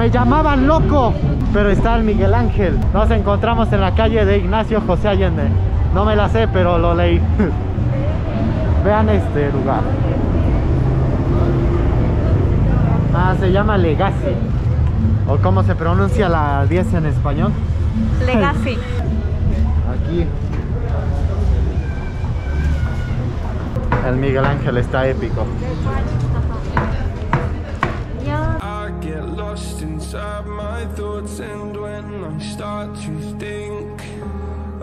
me llamaban loco, pero está el Miguel Ángel. Nos encontramos en la calle de Ignacio José Allende. No me la sé, pero lo leí. Vean este lugar. Ah, se llama Legacy. ¿O cómo se pronuncia la 10 en español? Legacy. Aquí. El Miguel Ángel está épico. Inside my thoughts, and when I start to think,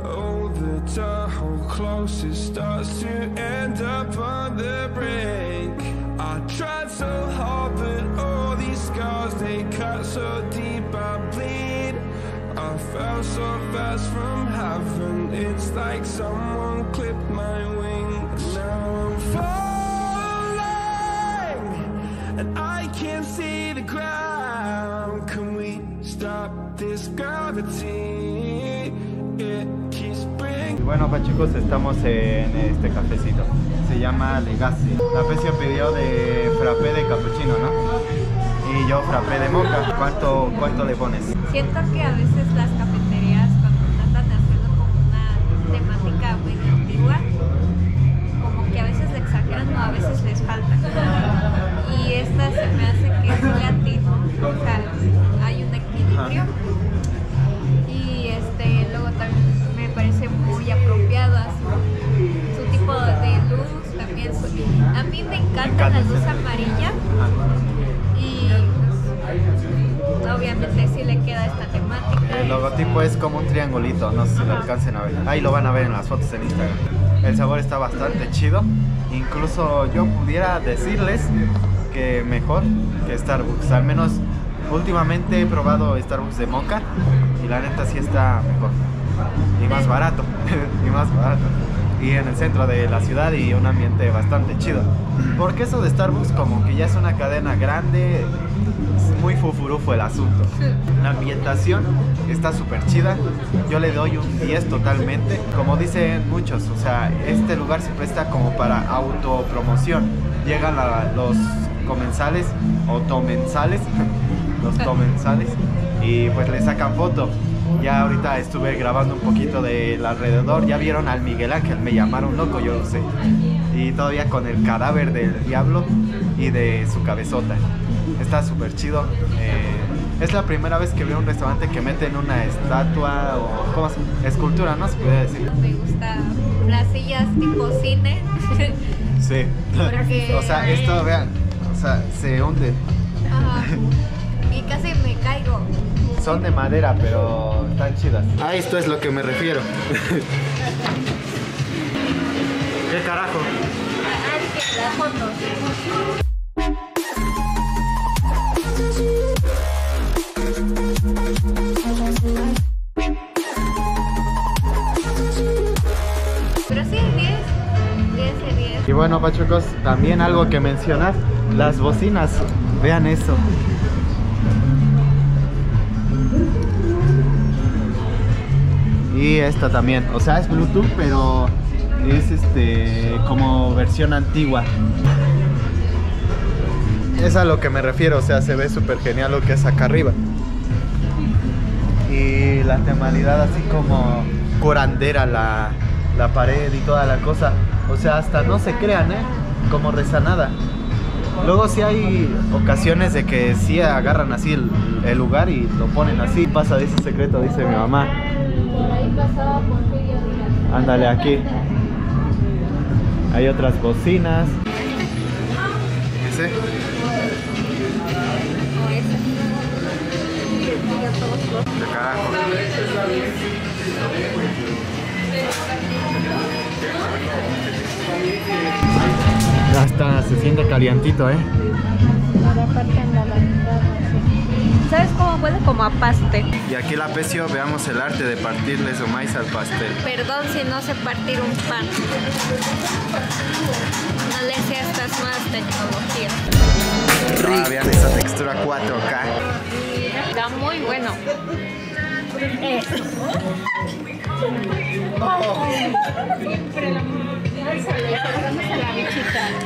oh, the Tahoe closest starts to end up on the brink. I tried so hard, but all these scars they cut so deep, I bleed. I fell so fast from heaven, it's like someone clipped my wings. Bueno, pues chicos, estamos en este cafecito. Se llama Legacy. La Pecio pidió de frappé de cappuccino, ¿no? Y yo frappé de moca. ¿Cuánto, cuánto le pones? Siento que a veces las cafeterías cuando tratan de hacerlo como una temática muy antigua, como que a veces le exageran o a veces les falta. Y esta se me hace que es muy latino, o sea, hay un equilibrio. La luz amarilla y obviamente sí le queda esta temática. El logotipo es como un triangulito, no sé si lo alcancen a ver. Ahí lo van a ver en las fotos en Instagram. El sabor está bastante chido. Incluso yo pudiera decirles que mejor que Starbucks. Al menos últimamente he probado Starbucks de moca y la neta sí está mejor. Y más barato. y más barato. Y en el centro de la ciudad y un ambiente bastante chido. Porque eso de Starbucks como que ya es una cadena grande, es muy fufurufo el asunto. La ambientación está súper chida. Yo le doy un 10 totalmente. Como dicen muchos, o sea, este lugar se presta como para autopromoción. Llegan los comensales o tomensales, los comensales, y pues le sacan foto. Ya ahorita estuve grabando un poquito del alrededor. Ya vieron al Miguel Ángel, me llamaron loco, yo lo sé. Y todavía con el cadáver del diablo y de su cabezota. Está súper chido. Eh, es la primera vez que veo un restaurante que meten una estatua o ¿cómo se- escultura, ¿no? Se puede decir. Me gusta las sillas tipo cine. Sí. Porque- o sea, esto, vean, o sea, se hunden. Ajá. Y casi me caigo. Son de madera, pero están chidas. A esto es lo que me refiero. ¿Qué carajo? Pero sí, 10. 10 de 10. Y bueno, pachucos, también algo que mencionar, las bocinas. Vean eso. Y esta también, o sea, es Bluetooth, pero es este como versión antigua. Es a lo que me refiero, o sea, se ve súper genial lo que es acá arriba. Y la temalidad así como curandera la, la pared y toda la cosa. O sea, hasta no se crean, ¿eh? Como rezanada. Luego sí hay ocasiones de que sí agarran así el, el lugar y lo ponen así. Pasa de ese secreto, dice mi mamá. Ahí pasaba Porfirio Díaz. Ándale aquí. Hay otras bocinas. ¿Ese? De carajo. Ya está, se siente calientito, ¿eh? Ahora parten la. ¿Sabes cómo huele? Como a paste. Y aquí la pecio, veamos el arte de partirle su maíz al pastel. Perdón si no sé partir un pan. No le sé estas nuevas tecnologías. Ah, vean esa textura 4K. Está muy bueno.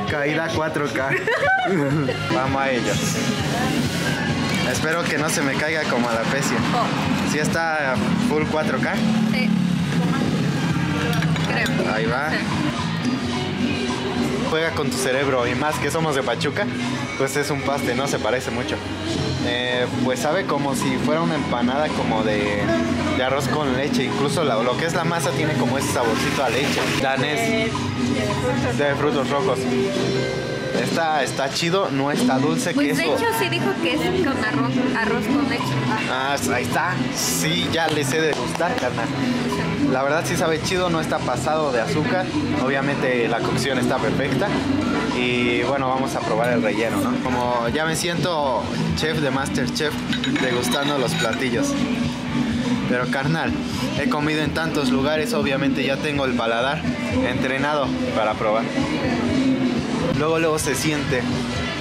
Caída 4K. Vamos a ello. Espero que no se me caiga como a la pecia. Oh, Si está full 4K. sí. Creo. Ahí va. Sí. Juega con tu cerebro y más que somos de Pachuca, pues es un paste, no se parece mucho. Eh, pues sabe como si fuera una empanada como de, de arroz con leche. Incluso la- lo que es la masa tiene como ese saborcito a leche. Danés de frutos rojos. Está, está chido, no está dulce, Pues de queso. hecho sí dijo que es con arroz, arroz con leche. Ah, ahí está. Sí, ya le sé de gustar, carnal. La verdad sí sabe chido, no está pasado de azúcar. Obviamente la cocción está perfecta. Y bueno, vamos a probar el relleno, ¿no? Como ya me siento chef de Masterchef degustando los platillos. Pero carnal, he comido en tantos lugares, obviamente ya tengo el paladar entrenado para probar. Luego luego se siente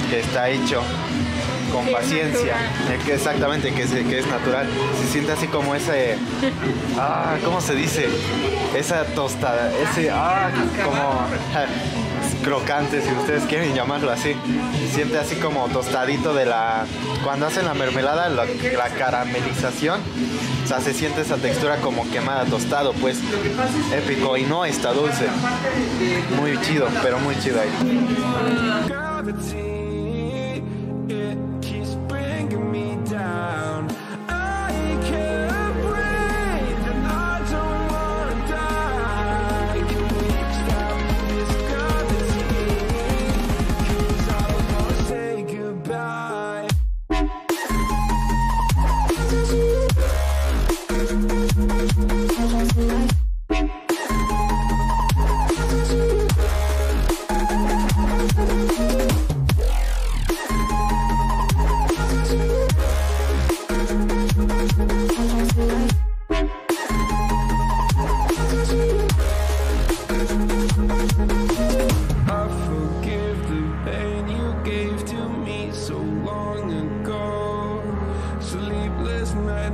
que está hecho con Que paciencia, que exactamente que es, que es natural. Se siente así como ese, ah, ¿cómo se dice? Esa tostada, ese, ah, como crocante, si ustedes quieren llamarlo así. Siente así como tostadito de la, cuando hacen la mermelada, la, la caramelización. O sea, se siente esa textura como quemada, tostado, pues épico y no está dulce. Muy chido, pero muy chido ahí.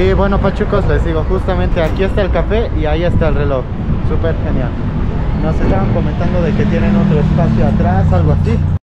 Y bueno, pachucos, les digo, justamente aquí está el café y ahí está el reloj. Súper genial. Nos estaban comentando de que tienen otro espacio atrás, algo así.